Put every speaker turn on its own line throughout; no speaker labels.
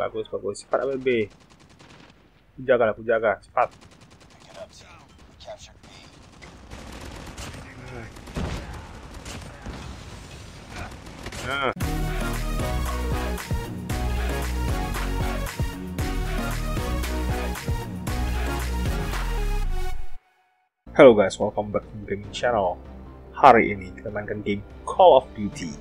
bagus bagus cepat ambil B jaga aku jaga cepat. Halo guys, welcome back to gaming channel. Hari ini kita mainkan game Call of Duty.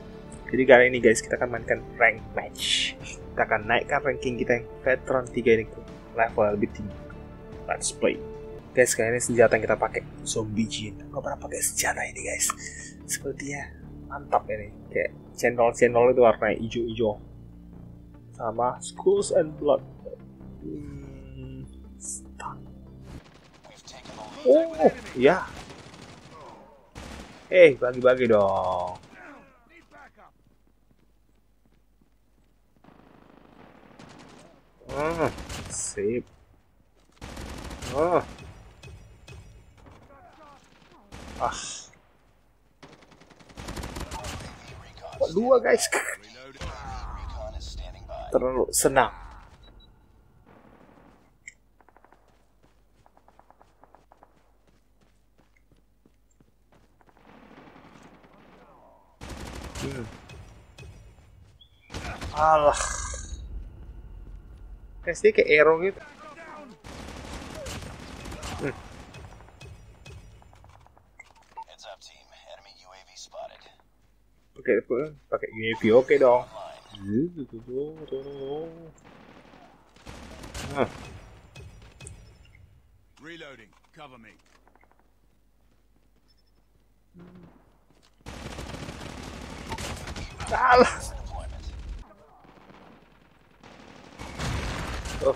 Jadi kali ini guys kita akan mainkan rank match. Kita akan naikkan ranking kita yang veteran 3 ini ke level yang lebih tinggi. Let's play. Guys, kali ini senjata yang kita pakai zombie jin. Gak pernah pakai senjata ini guys. Sepertinya mantap ini. Kayak channel-channel itu warna hijau-hijau. Sama Schools and Blood. Hmm. Oh, ya. Eh, bagi-bagi dong. Ah, sip. Ah. Ah, dua guys? Terlalu senang. Hmm. Alah. Dia kayak arrow gitu. Hmm. Pakai pakai UAV oke dong.
Online.
Ah,
Reloading. Cover me.
Alah.
One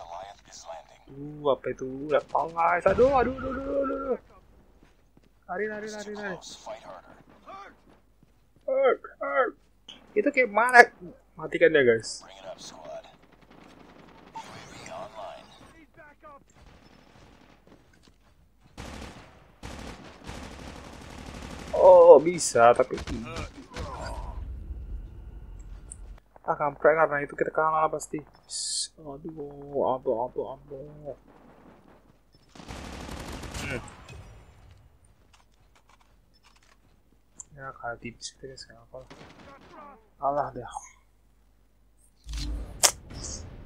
Goliath is landing.
Uh, apa itu? Datang guys. Aduh, aduh, aduh, aduh, aduh, aduh. Lari, lari, lari, lari. Itu kayak mana? Matikan dia guys. Oh, bisa, tapi... Ah, kampret karena itu kita kalah pasti. Aduh, aduh, aduh, aduh. Hmm. Ya, kalah tipis kita guys, kenapa? Alah deh.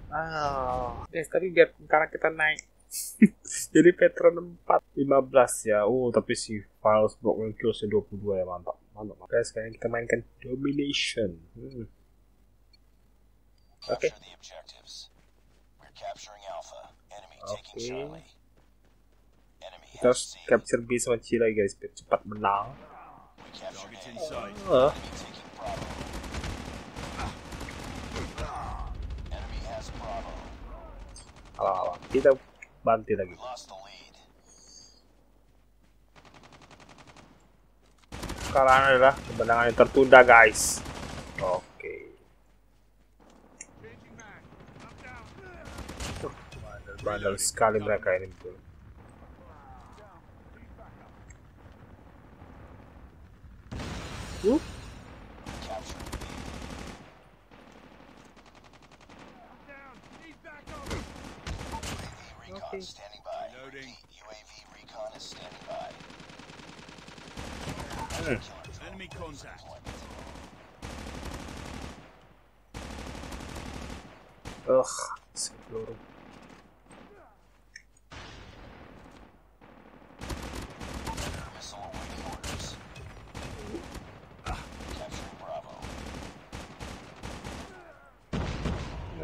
Ah, guys, tapi biar karena kita naik jadi veteran 4 15 ya oh tapi si files broken kills 22 ya mantap mantap guys sekarang kita mainkan domination hmm. Okay.
Capture the objectives. We're capturing Alpha. Enemy taking
Okay.
Charlie. Enemy
kita
has
harus capture B sama C lagi guys biar cepat menang
Bravo.
alah, alah. kita banti lagi. Sekarang adalah kemenangan yang tertunda guys. Oke. Bandel-bandel sekali mereka ini betul. Uh,
UAV recon is standing by. Yeah.
Enemy contact.
Ugh,
so
brutal.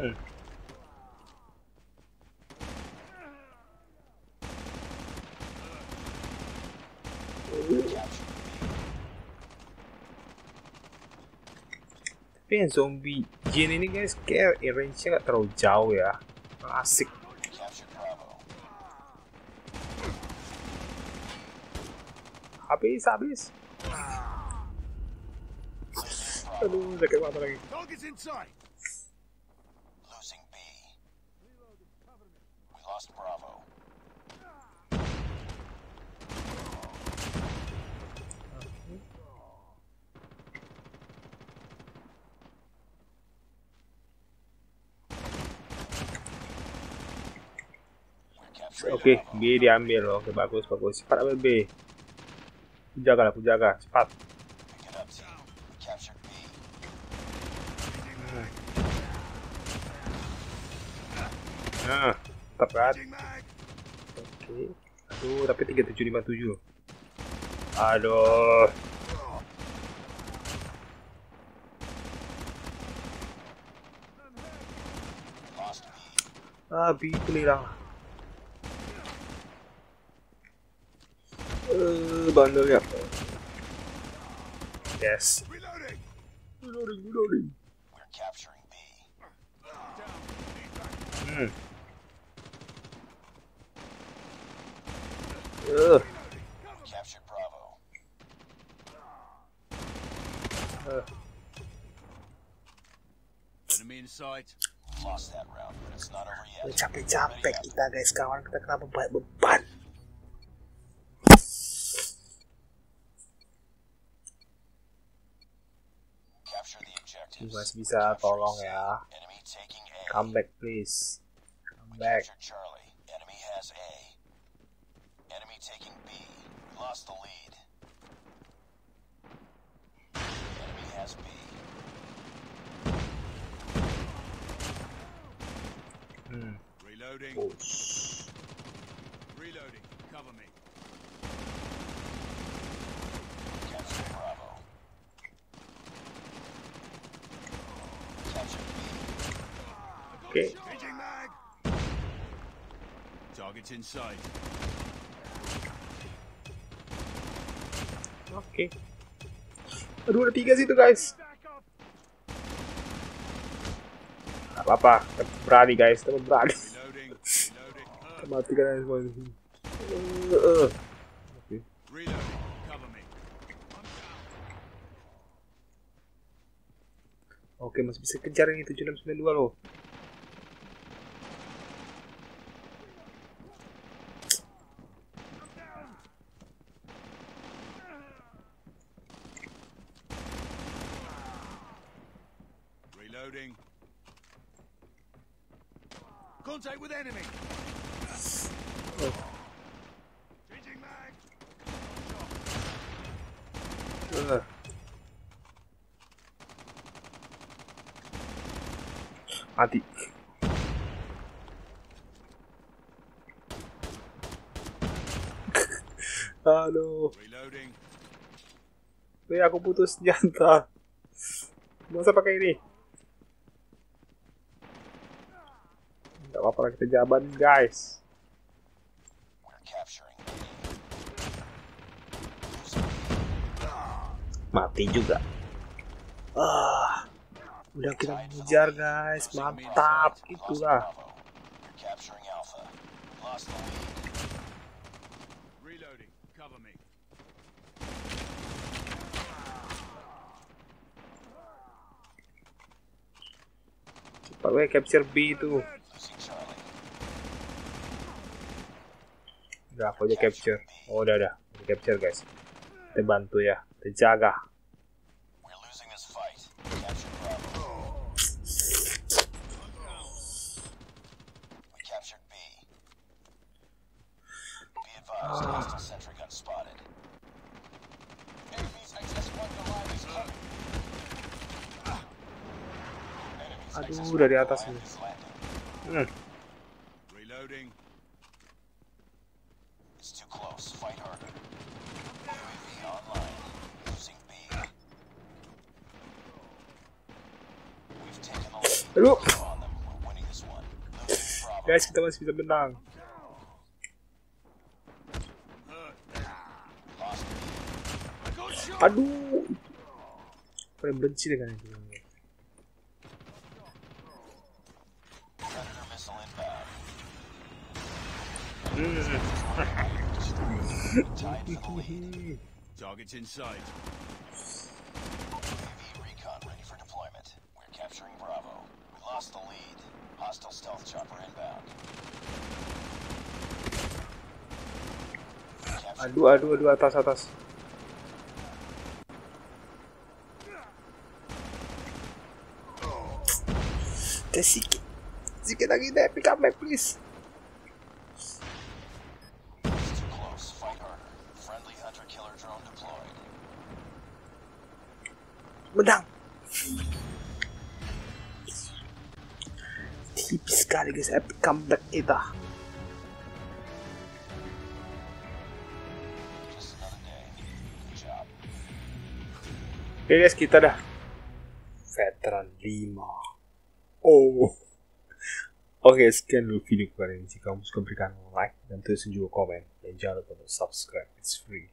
Yeah.
tapi yang zombie jin ini guys kayak range-nya gak terlalu jauh ya. Asik. Habis habis. Aduh sakit mata lagi?
Losing B. We
lost Bravo.
Oke, B diambil. Oke, bagus, bagus. Cepat ambil B. Jaga lah, jaga. Cepat. Nah, tetap kan? Oke. Aduh, tapi 3757. Aduh. Ah, B itu hilang. Bandel ya. Yes.
Reloading.
Reloading, reloading.
We're capturing B.
Down. Need back.
Uh,
We captured Bravo.
uh,
Enemy in sight.
Lost that round, but it's not over yet.
capek-capek kita guys kawan kita kenapa banyak beban
Capture the objectives.
Mas bisa tolong ya
Enemy taking A.
come back please come back
Charlie. Enemy has A. Enemy taking B. We lost the lead. Enemy has B.
hmm.
Reloading.
oh. Oke
sight.
oke aduh ada tiga situ guys Gak apa-apa berani guys kita berani kita matikan aja semua eh. Oke. Oke, masih bisa kejar ini 7692 loh. Mati.
Reloading.
Wih, aku putus senjata. Masa pakai ini? Gak apa-apa kita jaban guys. Mati juga. Ah, udah kita mengejar guys, mantap itulah. Cepat weh capture B itu. Udah aku aja capture. Oh udah, Udah capture guys. Kita bantu ya, kita jaga.
We're losing this fight. Capture Bravo. We captured B. Be advised, hostile sentry gun spotted. Enemies XS-1 Goliath is coming.
Aduh, dari atas ini. Hmm.
Reloading.
Bravo.
guys kita masih bisa menang.
Lost B.
I got shot.
Aduh, paling benci dengan itu.
Predator missile inbound.
Hmm.
Tied for the lead.
Targets in sight.
UAV recon ready for deployment. We're capturing Bravo lost
Aduh, aduh, aduh, atas, atas. Teh sikit. Sikit lagi deh, pick up back please. Menang. Tipis sekali guys epic comeback kita. Oke guys, kita dah veteran 5. Oh. Oke, sekian dulu video kali ini. Jika kamu suka berikan like dan tulis juga komen. Dan jangan lupa untuk subscribe, it's free.